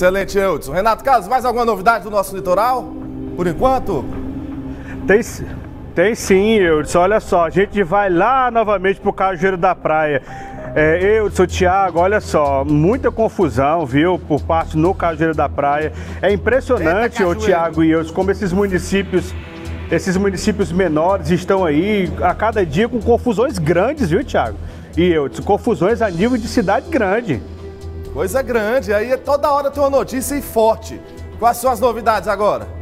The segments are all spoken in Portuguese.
Excelente, Eudson. Renato Carlos, mais alguma novidade do nosso litoral? Por enquanto? Tem, tem sim, Eudson. Olha só, a gente vai lá novamente pro Cajueiro da Praia. É, eu, sou Thiago, olha só, muita confusão, viu, por parte no Cajueiro da Praia. É impressionante, o Thiago e eu, como esses municípios, esses municípios menores estão aí a cada dia com confusões grandes, viu, Thiago? E eu, confusões a nível de cidade grande. Coisa grande, aí toda hora tem uma notícia e forte. Quais são as novidades agora?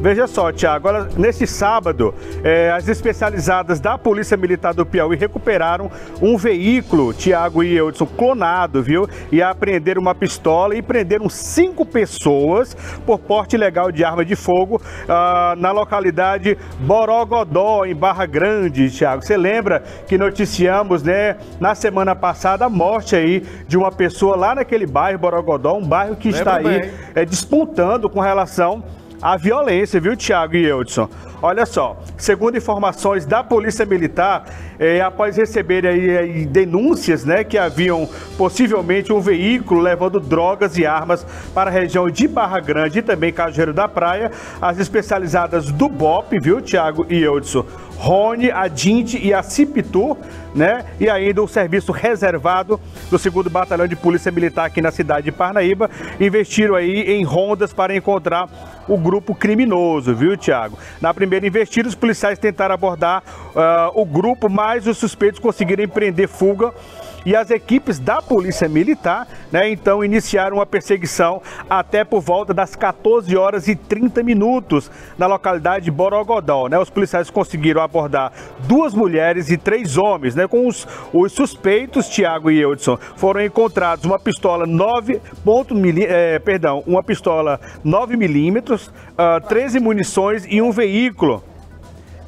Veja só, Tiago, agora neste sábado, é, as especializadas da Polícia Militar do Piauí recuperaram um veículo, Tiago e Eudson, clonado, viu? E apreenderam uma pistola e prenderam cinco pessoas por porte ilegal de arma de fogo ah, na localidade Borogodó, em Barra Grande, Tiago. Você lembra que noticiamos, né, na semana passada, a morte aí de uma pessoa lá naquele bairro Borogodó, um bairro que Lembra está aí é, despontando com relação a violência, viu, Tiago e Eudson? Olha só, segundo informações da Polícia Militar, é, após receber aí, aí, denúncias né, que haviam possivelmente um veículo levando drogas e armas para a região de Barra Grande e também Cajueiro da Praia, as especializadas do BOP, viu, Tiago e Eudson? Rony, a e a né? E ainda o serviço reservado do 2 Batalhão de Polícia Militar aqui na cidade de Parnaíba, investiram aí em rondas para encontrar o grupo criminoso, viu, Tiago? Na primeira investida, os policiais tentaram abordar uh, o grupo, mas os suspeitos conseguiram empreender fuga e as equipes da Polícia Militar, né, então iniciaram uma perseguição até por volta das 14 horas e 30 minutos na localidade de Borogodó, né? Os policiais conseguiram abordar duas mulheres e três homens, né? Com os, os suspeitos, Tiago e Eudson, foram encontrados uma pistola 9 ponto, é, perdão, uma pistola 9 milímetros, uh, 13 munições e um veículo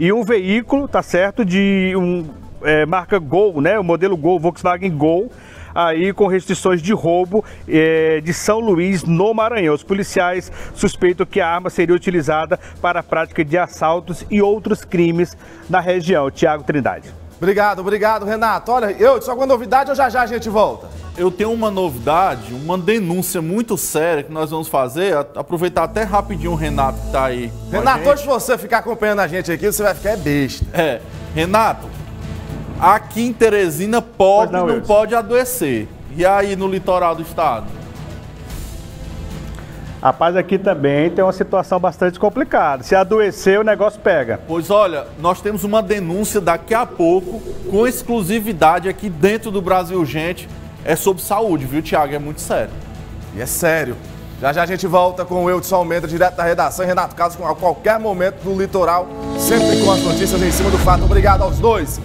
e um veículo, tá certo, de um é, marca Gol, né? O modelo Gol, Volkswagen Gol, aí com restrições de roubo é, de São Luís, no Maranhão. Os policiais suspeitam que a arma seria utilizada para a prática de assaltos e outros crimes na região. Tiago Trindade. Obrigado, obrigado, Renato. Olha, eu, só alguma novidade ou já já a gente volta? Eu tenho uma novidade, uma denúncia muito séria que nós vamos fazer. Aproveitar até rapidinho o Renato que tá aí. Renato, hoje você ficar acompanhando a gente aqui, você vai ficar é besta. É. Renato, Aqui em Teresina pode não, não pode adoecer. E aí no litoral do estado? Rapaz, aqui também tem uma situação bastante complicada. Se adoecer, o negócio pega. Pois olha, nós temos uma denúncia daqui a pouco, com exclusividade aqui dentro do Brasil Gente. É sobre saúde, viu, Tiago? É muito sério. E é sério. Já já a gente volta com o Eudson Almeida, direto da redação, e Renato Carlos, a qualquer momento do litoral, sempre com as notícias em cima do fato. Obrigado aos dois.